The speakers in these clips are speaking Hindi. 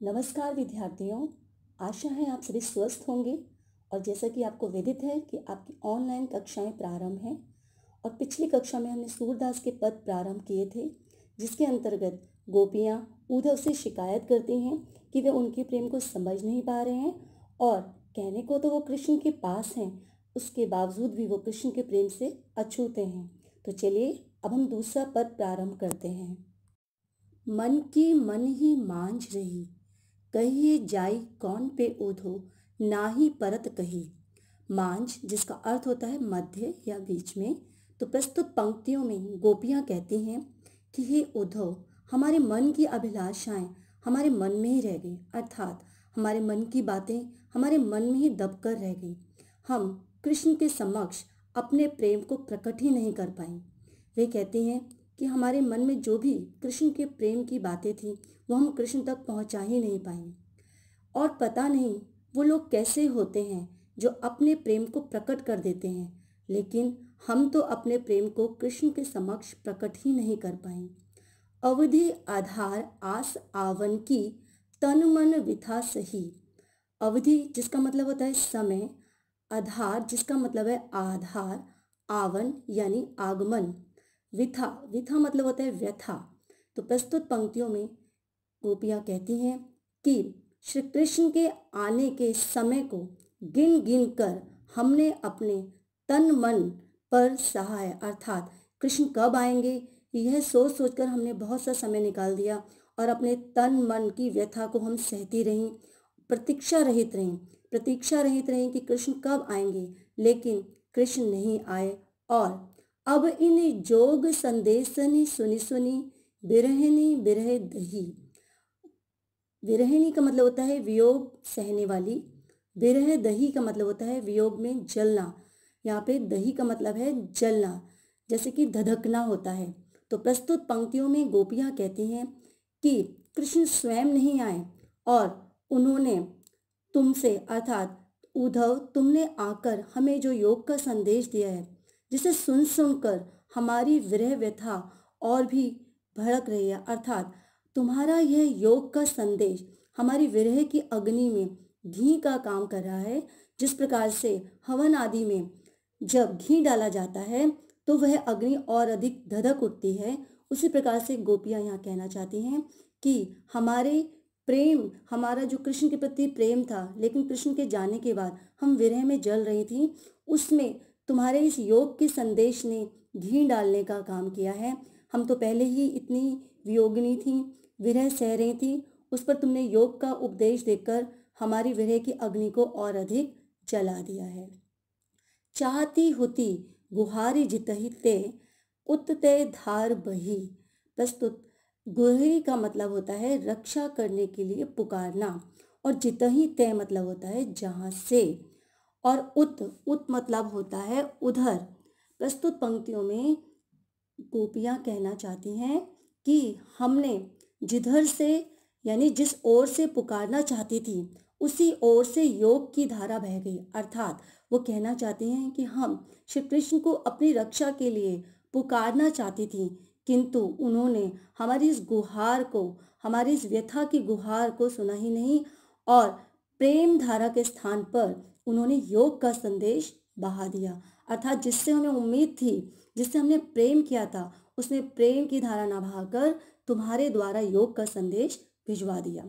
नमस्कार विद्यार्थियों, आशा है आप सभी स्वस्थ होंगे और जैसा कि आपको विदित है कि आपकी ऑनलाइन कक्षाएँ प्रारंभ हैं और पिछली कक्षा में हमने सूरदास के पद प्रारंभ किए थे, जिसके अंतर्गत गोपियाँ उद्धव से शिकायत करती हैं कि वे उनके प्रेम को समझ नहीं पा रहे हैं और कहने को तो वो कृष्ण के पास हैं, उसके बावजूद भी वो कृष्ण के प्रेम से अछूते हैं। तो चलिए, अब हम दूसरा पद प्रारंभ करते हैं। मन की मन ही मांझ रही कहिए जाई कौन पे ओधो ना ही परत कही। मांझ, जिसका अर्थ होता है मध्य या बीच में तो प्रस्तुत पंक्तियों में गोपियाँ कहती हैं कि हे उद्धव हमारे मन की अभिलाषाएँ हमारे मन में ही रह गई, अर्थात हमारे मन की बातें हमारे मन में ही दबकर रह गई। हम कृष्ण के समक्ष अपने प्रेम को प्रकट ही नहीं कर पाए वे कहते हैं कि हमारे मन में जो भी कृष्ण के प्रेम की बातें थी वो हम कृष्ण तक पहुँचा ही नहीं पाए और पता नहीं वो लोग कैसे होते हैं जो अपने प्रेम को प्रकट कर देते हैं, लेकिन हम तो अपने प्रेम को कृष्ण के समक्ष प्रकट ही नहीं कर पाए अवधि, आधार, आस आवन की तन मन विथा सही। अवधि जिसका मतलब होता है समय, आधार जिसका मतलब है आधार, आवन यानी आगमन। विथा विथा मतलब होता है व्यथा। तो प्रस्तुत पंक्तियों में गोपियाँ कहती हैं कि श्री कृष्ण के आने के समय को गिन गिन कर हमने अपने तन मन पर सहाय, अर्थात कृष्ण कब आएँगे, यह सोच सोच कर हमने बहुत सा समय निकाल दिया और अपने तन मन की व्यथा को हम सहती रहीं, प्रतीक्षा रहित रहीं। प्रतीक्षा रहित रहीं कि कृष्ण कब आएँगे, लेकिन कृष्ण नहीं आए और अब इन जोग संदेशनी सुनी सुनी बिरहनी बिरह दही। विरहिणी का मतलब होता है वियोग सहने वाली। विरह दही का मतलब होता है वियोग में जलना। यहाँ पे दही का मतलब है जलना, जैसे कि धधकना होता है। तो प्रस्तुत पंक्तियों में गोपियाँ कहती हैं कि कृष्ण स्वयं नहीं आए और उन्होंने तुमसे, अर्थात उद्धव, तुमने आकर हमें जो योग का संदेश दिया है, जिसे सुन सुनकर हमारी विरह व्यथा और भी भड़क रही है, अर्थात तुम्हारा यह योग का संदेश हमारी विरह की अग्नि में घी का काम कर रहा है, जिस प्रकार से हवन आदि में जब घी डाला जाता है तो वह अग्नि और अधिक धधक उठती है। उसी प्रकार से गोपियाँ यहाँ कहना चाहती हैं कि हमारे प्रेम, हमारा जो कृष्ण के प्रति प्रेम था, लेकिन कृष्ण के जाने के बाद हम विरह में जल रही थी, उसमें तुम्हारे इस योग के संदेश ने घी डालने का काम किया है। हम तो पहले ही इतनी वियोगिनी थी विरह सह रही थी। उस पर तुमने योग का उपदेश देकर हमारी विरह की अग्नि को और अधिक जला दिया है। चाहती होती गुहारी जितही ते उत्ते धार बही। प्रस्तुत, गुहरी का मतलब होता है रक्षा करने के लिए पुकारना, और जितही तय मतलब होता है जहाँ से। और उत उत मतलब होता है उधर। प्रस्तुत पंक्तियों में गोपियाँ कहना चाहती हैं कि हमने जिधर से, यानी जिस ओर से पुकारना चाहती थी, उसी ओर से योग की धारा बह गई। अर्थात वो कहना चाहते हैं कि हम श्री कृष्ण को अपनी रक्षा के लिए पुकारना चाहती थी, किंतु उन्होंने हमारी इस गुहार को, हमारी इस व्यथा की गुहार को सुना ही नहीं और प्रेम धारा के स्थान पर उन्होंने योग का संदेश बहा दिया। अर्थात जिससे हमें उम्मीद थी, जिससे हमने प्रेम किया था, उसने प्रेम की धारा न बहाकर तुम्हारे द्वारा योग का संदेश भिजवा दिया।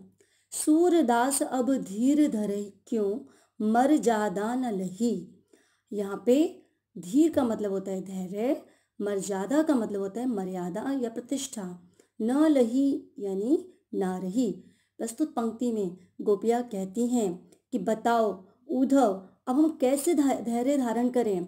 सूरदास अब धीर धरे, क्यों? मर जादा न लही। यहाँ पे धीर का मतलब होता है धैर्य मर्यादा का मतलब होता है मर्यादा या प्रतिष्ठा। न लही यानी ना रही। प्रस्तुत पंक्ति में गोपिया कहती हैं कि बताओ उद्धव अब हम कैसे धैर्य धारण करें?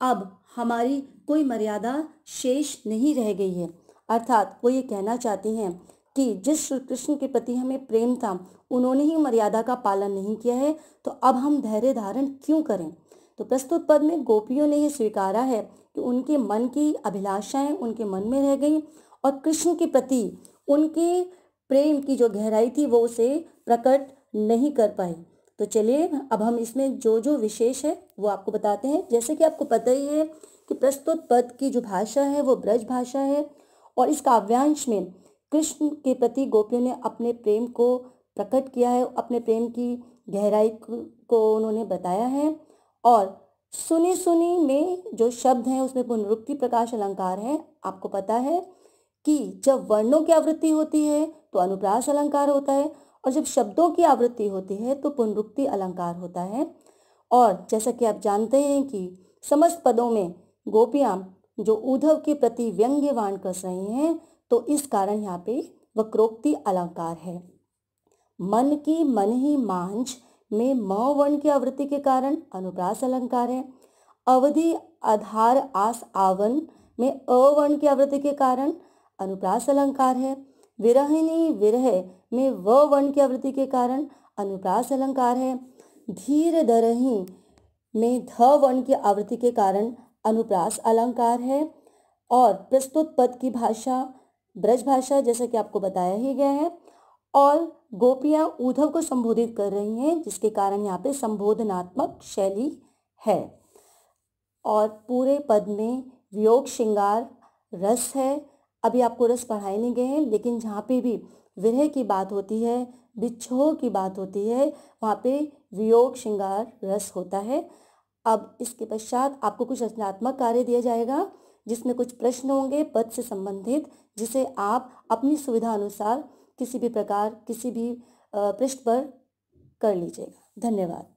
अब हमारी कोई मर्यादा शेष नहीं रह गई है। अर्थात वो ये कहना चाहती हैं कि जिस श्री कृष्ण के प्रति हमें प्रेम था, उन्होंने ही मर्यादा का पालन नहीं किया है तो अब हम धैर्य धारण क्यों करें? तो प्रस्तुत पद में गोपियों ने यह स्वीकारा है कि उनके मन की अभिलाषाएँ उनके मन में रह गई और कृष्ण के प्रति उनके प्रेम की जो गहराई थी, वो उसे प्रकट नहीं कर पाई। तो चलिए, अब हम इसमें जो जो विशेष है, वो आपको बताते हैं। जैसे कि आपको पता ही है कि प्रस्तुत पद की जो भाषा है, वो ब्रज भाषा है। और इस काव्यांश में कृष्ण के प्रति गोपियों ने अपने प्रेम को प्रकट किया है, अपने प्रेम की गहराई को उन्होंने बताया है। और सुनी सुनी में जो शब्द हैं, उसमें पुनरुक्ति, प्रकाश, अलंकार है। आपको पता है कि जब वर्णों की आवृत्ति होती है तो अनुप्रास अलंकार होता है और जब शब्दों की आवृत्ति होती है तो पुनरुक्ति, अलंकार होता है। और जैसा कि आप जानते हैं कि समस्त पदों में गोपियाँ जो उद्धव के प्रति व्यंग्य वाण कस रही हैं तो इस कारण यहाँ पे वक्रोक्ति अलंकार है। मन की मन ही मांझ में म वर्ण की आवृत्ति के कारण अनुप्रास अलंकार है। अवधि आधार आस आवन में अवर्ण की आवृत्ति के कारण अनुप्रास अलंकार है। विरहिणी विरह में व वर्ण की आवृत्ति के कारण अनुप्रास अलंकार है। धीर दरही में ध वर्ण की आवृत्ति के कारण अनुप्रास अलंकार है और प्रस्तुत पद की भाषा, ब्रज भाषा जैसा कि आपको बताया ही गया है और गोपियाँ उद्धव को संबोधित कर रही हैं, जिसके कारण यहाँ पे संबोधनात्मक शैली है। और पूरे पद में वियोग, श्रृंगार, रस है। अभी आपको रस पढ़ाए नहीं गए हैं, लेकिन जहाँ पे भी विरह की बात होती है, बिच्छोह की बात होती है, वहाँ पे वियोग, श्रृंगार, रस होता है। अब इसके पश्चात आपको कुछ रचनात्मक कार्य दिया जाएगा, जिसमें कुछ प्रश्न होंगे पद से संबंधित, जिसे आप अपनी सुविधा अनुसार किसी भी प्रकार, किसी भी पृष्ठ पर कर लीजिएगा। धन्यवाद।